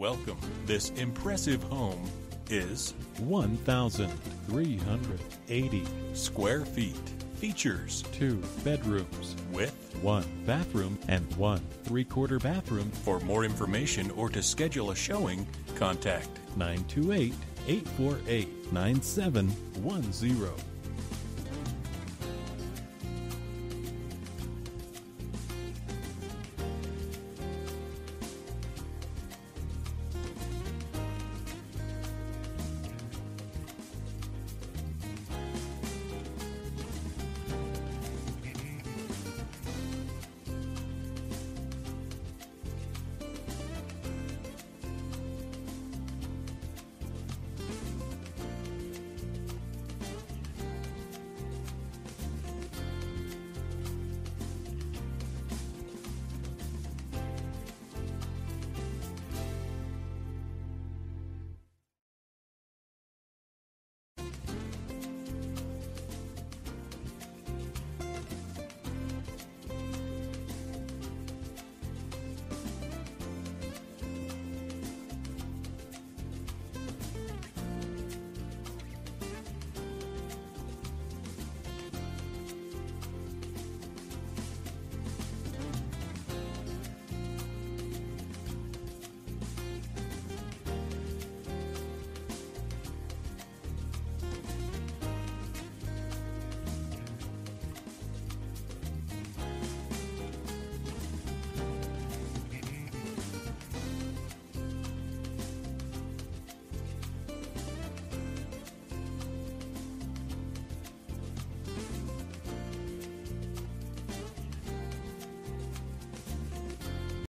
Welcome. This impressive home is 1,380. square feet. Features Two bedrooms with. one bathroom and one three quarter bathroom. For more information or to schedule a showing, contact 928 848 9710.